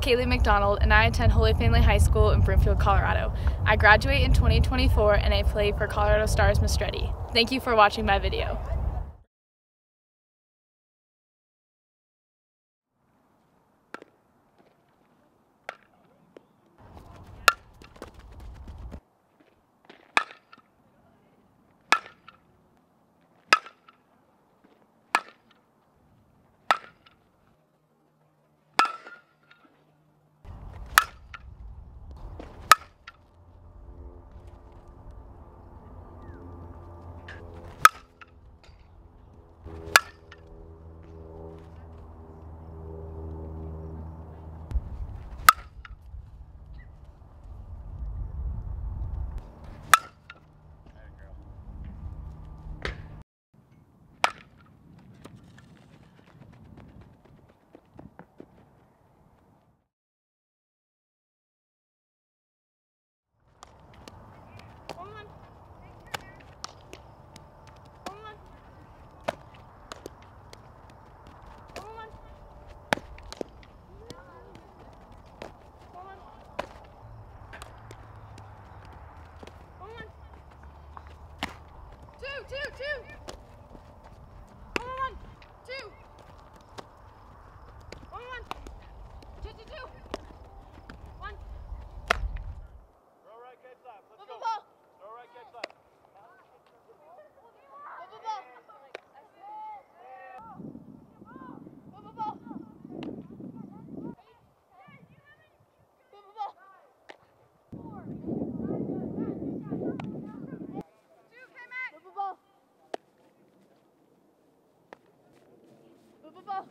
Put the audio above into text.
Kaylee McDonald and I attend Holy Family High School in Broomfield, Colorado. I graduate in 2024 and I play for Colorado Stars Mastrety. Thank you for watching my video. Two, two. One, one, two. Ball.